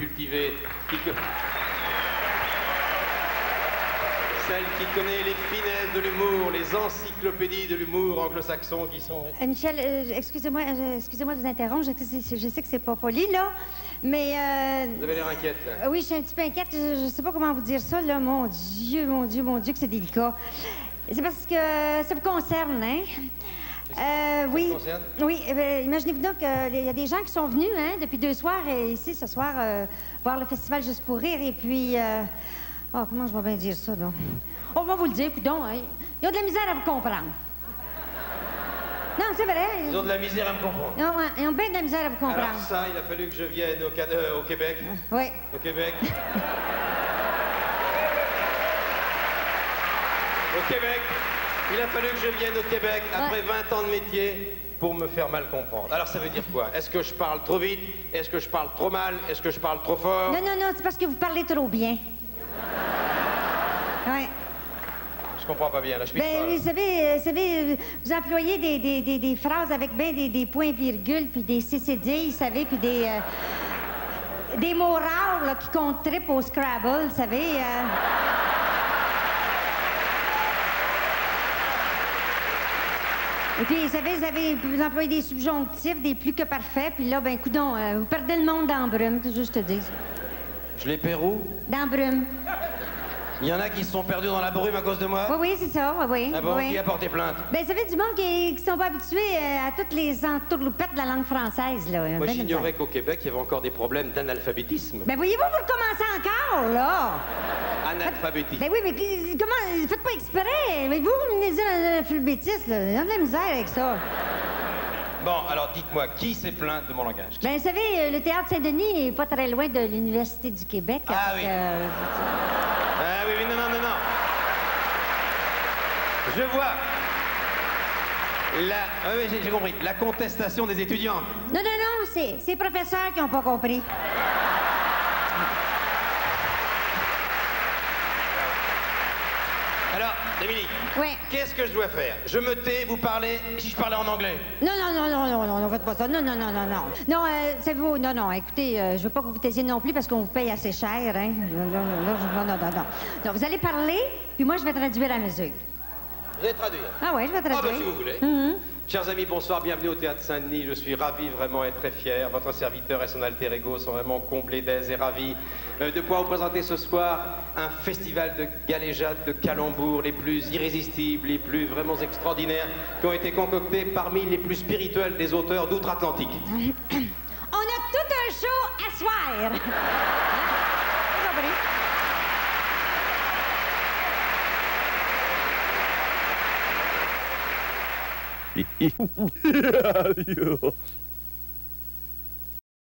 cultivée, qui celle qui connaît les finesses de l'humour, les encyclopédies de l'humour anglo-saxon qui sont... Euh, Michel, euh, excusez-moi, euh, excusez-moi de vous interrompre. Je, sais que c'est- je sais que c'est pas poli, là, mais... euh, Vous avez l'air inquiète, là. oui, je suis un petit peu inquiète. Je, je sais pas comment vous dire ça, là. Mon Dieu, mon Dieu, mon Dieu, que c'est délicat. C'est parce que ça vous concerne, hein? Euh, oui. Oui. eh Imaginez-vous donc qu'il y a des gens qui sont venus, hein, depuis deux soirs, et ici, ce soir, euh, voir le festival Juste pour rire, et puis... euh, oh, comment je vais bien dire ça, donc? On va vous le dire, coudon, hein. Ils ont de la misère à vous comprendre. Non, c'est vrai. Ils ont de la misère à me comprendre. Ils ont, ouais, ils ont bien de la misère à vous comprendre. Alors ça, il a fallu que je vienne au, euh, Québec. Oui. Au Québec. au Québec. Il a fallu que je vienne au Québec après 20 ans de métier pour me faire mal comprendre. Alors ça veut dire quoi? Est-ce que je parle trop vite? Est-ce que je parle trop mal? Est-ce que je parle trop fort? Non, non, non, c'est parce que vous parlez trop bien. Oui. Je comprends pas bien, là, je Ben, pas, là. vous savez, euh, vous savez, euh, vous employez des, des, des, des phrases avec bien des, points-virgules, puis des cécédilles, vous savez, puis des... euh, des mots rares, là, qui comptent trip au Scrabble, vous savez. euh. Et puis, vous savez, vous, avez, vous employez des subjonctifs, des plus que parfaits, puis là, ben, coudon, euh, vous perdez le monde dans brume, c'est juste te dire. Je les perds où? Dans brume. Il y en a qui se sont perdus dans la brume à cause de moi? Oui, oui, c'est ça, oui, oui. Ah bon oui. Qui a porté plainte? Ben, ça fait du monde qui, qui sont pas habitués euh, à toutes les entourloupettes de la langue française, là. Moi, j'ignorais qu'au Québec, il y avait encore des problèmes d'analphabétisme. Ben, voyez-vous, vous recommencez encore, là. Analphabétisme. Ben oui, mais comment... Faites pas exprès. Mais vous, vous venez dire l'alphabétisme, là. Il y a de la misère avec ça. Bon, alors dites-moi, qui s'est plaint de mon langage? Ben, vous savez, euh, le Théâtre Saint-Denis est pas très loin de l'Université du Québec. Ah oui. euh, Ah oui, oui, non, non, non, non. Je vois. La... Ah oui, j'ai j'ai compris. La contestation des étudiants. Non, non, non, c'est c'est les professeurs qui ont pas compris. Alors, Dominique, Ouais. qu'est-ce que je dois faire Je me tais, vous parlez, si je parlais en anglais Non, non, non, non, non, non, non, faites pas ça. Non, non, non, non, non. Non, euh, savez-vous, non, non, écoutez, euh, je veux pas que vous vous taisiez non plus parce qu'on vous paye assez cher, hein. Non, non, non, non. Non, vous allez parler, puis moi, je vais traduire à mesure. Vous allez traduire Ah ouais, je vais Ah traduire. bah si vous voulez. Mhm. Chers amis, bonsoir, bienvenue au Théâtre Saint-Denis. Je suis ravi vraiment et très fier. Votre serviteur et son alter ego sont vraiment comblés d'aise et ravis euh, de pouvoir vous présenter ce soir un festival de galéjades, de calembours les plus irrésistibles, les plus vraiment extraordinaires qui ont été concoctés parmi les plus spirituels des auteurs d'outre-Atlantique. On a tout un show à soir. Yeah, you.